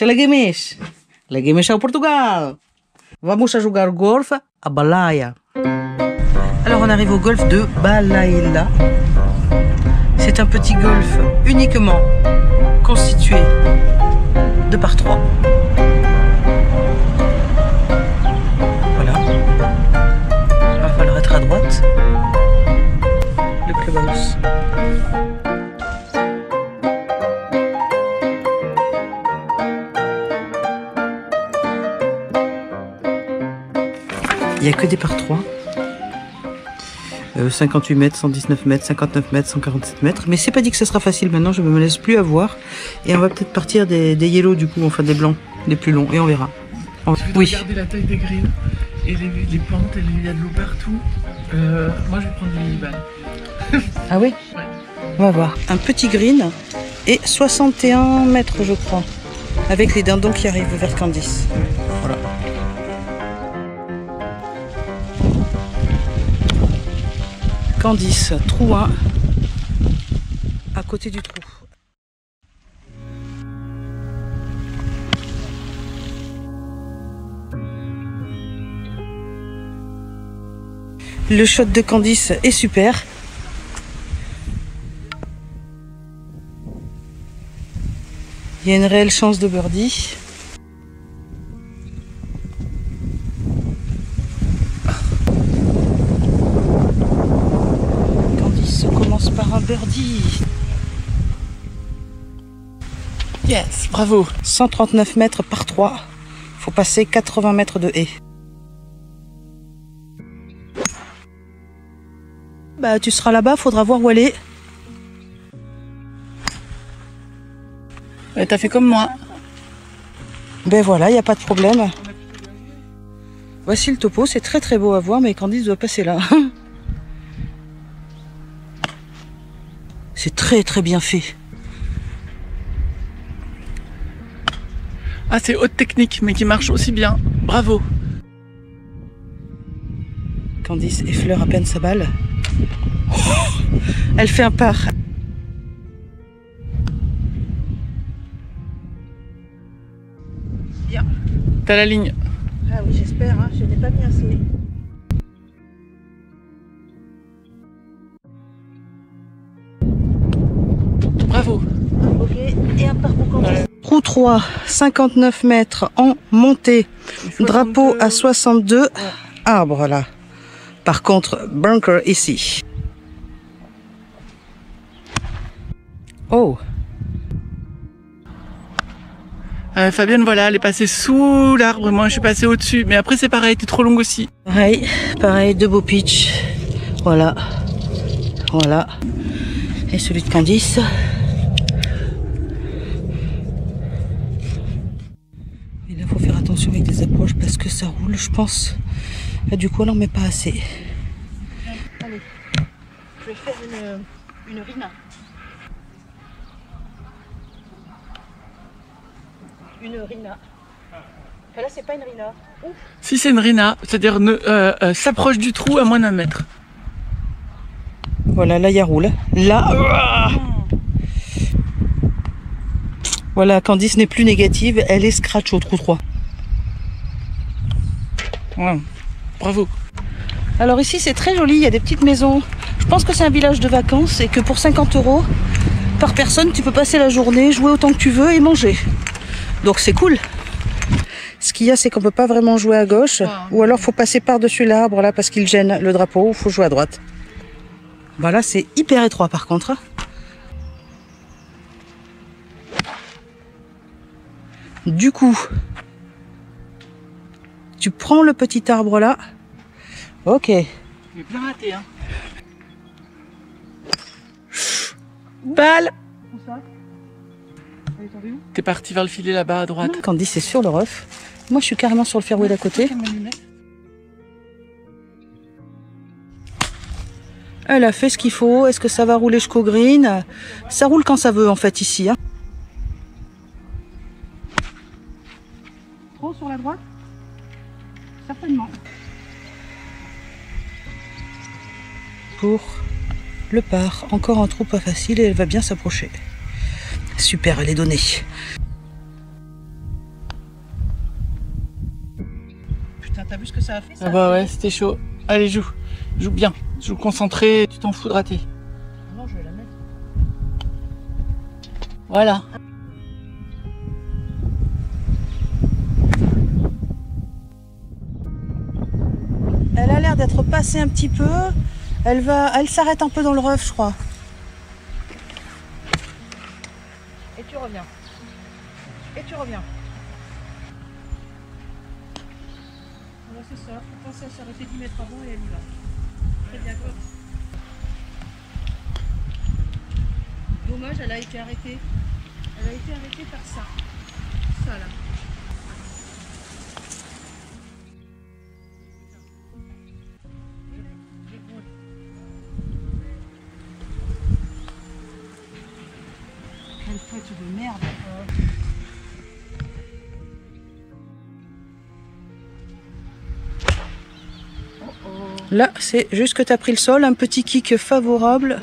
La Guimes. La Guimes ao Portugal. Vamos a jogar golf à Balaya. Alors on arrive au golf de Balaïla. C'est un petit golf uniquement constitué de par trois. Que des par 3. 58 mètres, 119 mètres, 59 mètres, 147 mètres. Mais c'est pas dit que ça sera facile maintenant, je ne me laisse plus avoir. Et on va peut-être partir des, des yellows du coup, enfin des blancs, des plus longs, et on verra. On- Oui. Regardez la taille des greens et les, les pentes, et il y a de l'eau partout. Euh, moi, je vais prendre balles. Ah oui Ouais. On va voir. Un petit green et 61 mètres je crois. Avec les dindons qui arrivent vers Candice. Voilà. Candice, trou 1, à côté du trou. Le shot de Candice est super. Il y a une réelle chance de birdie. Yes, bravo. 139 mètres par 3. Faut passer 80 mètres de haie. Bah tu seras là-bas, faudra voir où aller. T'as fait comme moi. Ben voilà, il n'y a pas de problème. Voici le topo, c'est très très beau à voir, mais Candice doit passer là. très très bien fait. Ah, c'est haute technique, mais qui marche aussi bien. Bravo. Candice effleure à peine sa balle. Elle fait un par. T'as la ligne. Ah oui, j'espère, je n'ai pas mis assez. Bravo. Ok, et un par pour Candice. Trou 3, 59 mètres en montée. Drapeau à 62. Arbre là. Par contre, bunker ici. Oh, Euh, Fabienne, voilà, elle est passée sous l'arbre. Moi, je suis passée au-dessus. Mais après, c'est pareil, t'es trop longue aussi. pareil, pareil, deux beaux pitch. Voilà. Voilà. Et celui de Candice. Et là, faut faire attention avec les approches parce que ça roule, je pense. Et du coup, on n'en met pas assez. Allez, je vais faire une, une rina. Une rina. Enfin, là, c'est pas une rina. Ouf. Si c'est une rina, c'est-à-dire ne- euh, euh, s'approche du trou à moins d'un mètre. Voilà, là, il y a roule. Là. Voilà, Candice n'est plus négative, elle est scratch au trou 3. Ouais. Bravo. Alors ici, c'est très joli, il y a des petites maisons. Je pense que c'est un village de vacances et que pour 50 euros par personne, tu peux passer la journée, jouer autant que tu veux et manger. Donc c'est cool. Ce qu'il y a, c'est qu'on peut pas vraiment jouer à gauche, ou alors faut passer par-dessus l'arbre là parce qu'il gêne le drapeau, ou faut jouer à droite. Bah là, c'est hyper étroit par contre. Du coup, tu prends le petit arbre là. Ok. Mais bien raté, hein. Balle T'es parti vers le filet là-bas à droite. Candice c'est sur le ref. Moi, je suis carrément sur le fairway d'à côté. Elle a fait ce qu'il faut. Est-ce que ça va rouler jusqu'au green? Ça roule quand ça veut, en fait, ici. hein. Trop sur la droite? certainement. Pour le part, encore un trou pas facile et elle va bien s'approcher. Super, elle est donnée. Putain, t'as vu ce que ça a fait ça Ah bah ouais, c'était chaud. Allez, joue. Joue bien. Joue concentré, tu t'en fous de rater. Ah non, je vais la mettre. Voilà. L'air d'être passée un petit peu. Elle va, elle s'arrête un peu dans le rough, je crois. Et tu reviens. Et tu reviens. Voilà, c'est ça. Faut penser à s'arrêter 10 mètres avant et elle y va. Très bien. Dommage, elle a été arrêtée. Elle a été arrêtée par ça. Ça là. Là, c'est juste que tu as pris le sol, un petit kick favorable.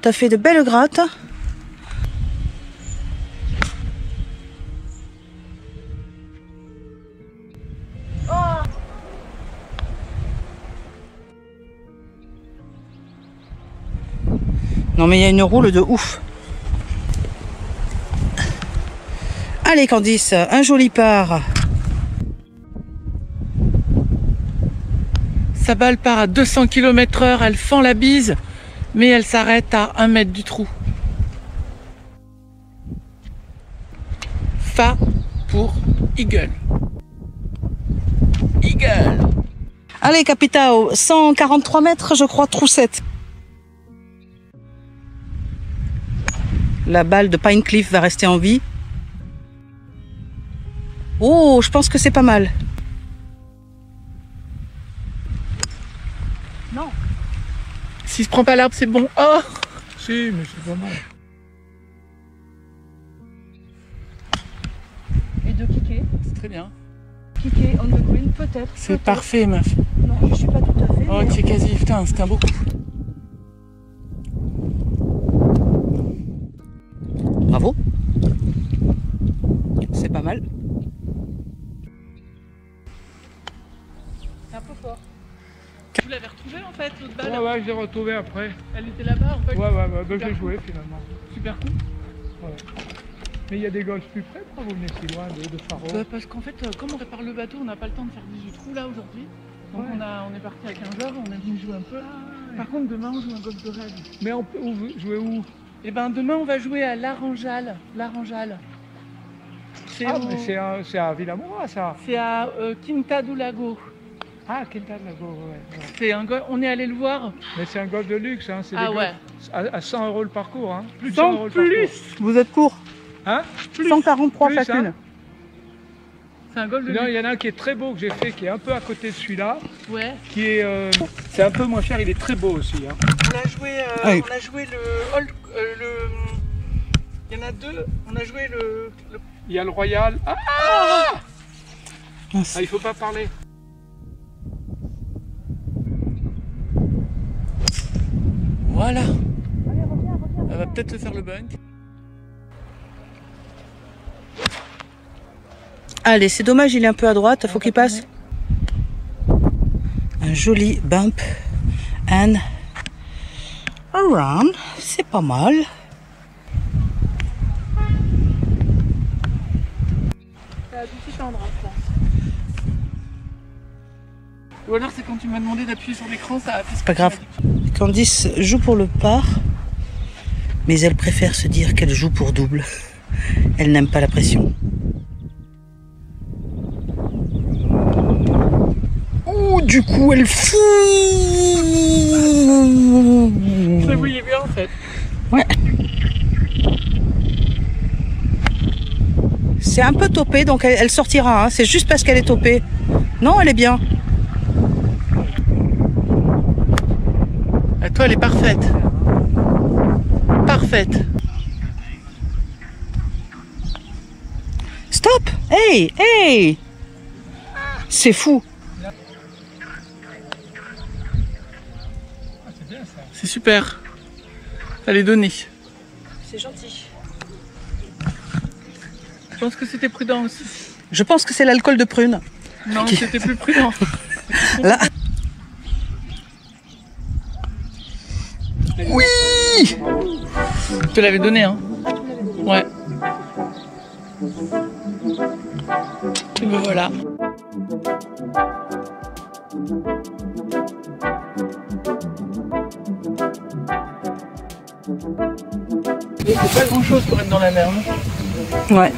Tu as fait de belles grattes. Non mais il y a une roule de ouf. Allez Candice, un joli par. Sa balle part à 200 km heure, elle fend la bise, mais elle s'arrête à 1 mètre du trou. Fa pour Eagle. Eagle Allez Capitao, 143 mètres je crois, trou 7. La balle de Pine Cliff va rester en vie. Oh, je pense que c'est pas mal. S'il se prend pas l'arbre, c'est bon. Oh Si, mais c'est pas mal. Et de kicker. C'est très bien. Kicker on the green, peut-être. C'est peut-être. parfait, meuf. Non, je suis pas tout à fait. Oh, mais- es quasi. Putain, c'est un beau coup. L'autre balle Ouais, ouais, j'ai retrouvé après. Elle était là-bas en fait. Ouais, ouais, ouais, bah, j'ai joué finalement. Super coup. Mais il y a des golfs plus près, pourquoi vous venez si loin de, de Faro Bah, parce qu'en fait, euh, comme on répare le bateau, on n'a pas le temps de faire 18 trous là aujourd'hui. Donc Ouais. on, a, on est parti à 15h, on est venu jouer un peu. Par contre, demain, on joue un golf de rêve. Mais on peut jouer où? Et ben demain, on va jouer à Laranjal. Laranjal. C'est Ah, au- mais c'est à, Villamoura, ça. c'est à euh, Quinta do Lago. Ah, Quinta de Lago, ouais. ouais. C'est un golf, on est allé le voir. Mais c'est un golf de luxe, hein. C'est Ah des ouais. à, à 100 euros le parcours, hein. Plus de 100 euros le parcours. Vous êtes court. Hein? 143 Plus, chacune. hein. C'est un golf de Non, il luxe. y en a un qui est très beau que j'ai fait, qui est un peu à côté de celui-là, Ouais. qui est. euh, c'est un peu moins cher, il est très beau aussi. Hein. On a joué, euh, Ah on a joué le, Old- euh, le. Il y en a deux. On a joué le. le- Il y a le Royal. Ah, Mince. ah, il faut pas parler. Voilà. Elle va peut-être le faire le bunk. Allez, c'est dommage, il est un peu à droite, faut qu'il passe. Un joli bump and around, c'est pas mal. Hein, je pense. Ou alors c'est quand tu m'as demandé d'appuyer sur l'écran, ça a fait ce Pas grave. Candice joue pour le par, mais elle préfère se dire qu'elle joue pour double. Elle n'aime pas la pression. Oh, du coup, elle fout Je le voyais bien en fait. C'est un peu topé, donc elle, elle sortira. hein. C'est juste parce qu'elle est topée. Non, elle est bien. Elle est parfaite. Parfaite. Stop Hey Hey C'est fou. c'est super. Fallait donner. C'est gentil. Je pense que c'était prudent aussi? Je pense que c'est l'alcool de prune. Non, c'était plus prudent. Là. Te l'avais donné, hein Ouais. Et ben voilà. Il n'y a pas grand chose pour être dans la mer. hein. Ouais.